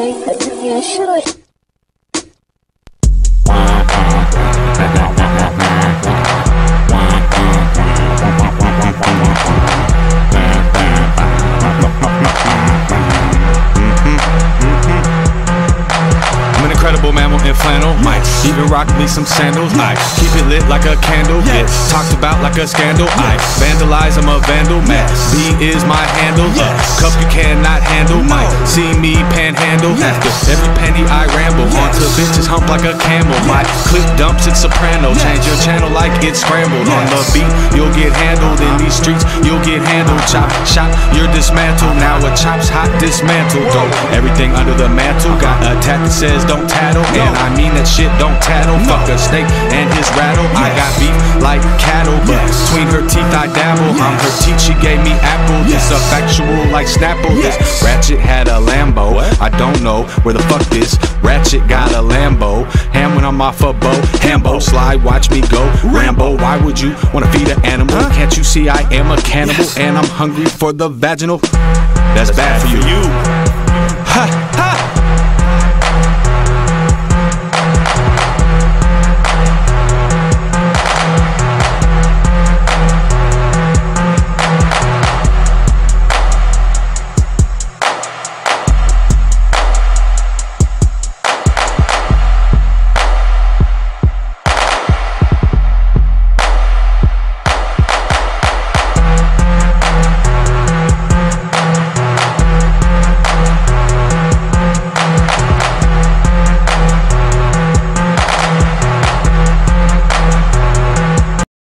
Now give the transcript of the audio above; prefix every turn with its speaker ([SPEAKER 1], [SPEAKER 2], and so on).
[SPEAKER 1] I'm an you should? incredible mammal in flannel. Mice. Even rock me some sandals. I keep it lit like a candle. Yes. talked about like a scandal. I vandalize, I'm a vandal. Yes. B is my handle. Cup you cannot handle. Might see me panhandle. After every penny I ramble. Onto bitches hump like a camel. My clip dumps it soprano. Change your channel like it's scrambled. On the beat, you'll get handled. In these streets, you'll get handled. Chop, shot, you're dismantled. Now a chop's hot, dismantled. Go everything under the mantle. Got a tat that says don't tattle. And I mean that shit don't tattle. Fuck a snake and his rattle. I dabble. I'm her teacher, gave me apple. This a factual like Snapple. This ratchet had a Lambo. I don't know where the fuck this ratchet got a Lambo. Ham when I'm off a boat. Hambo, slide, watch me go. Rambo, why would you wanna feed an animal? Can't you see I am a cannibal and I'm hungry for the vaginal? That's bad for you. Ha ha!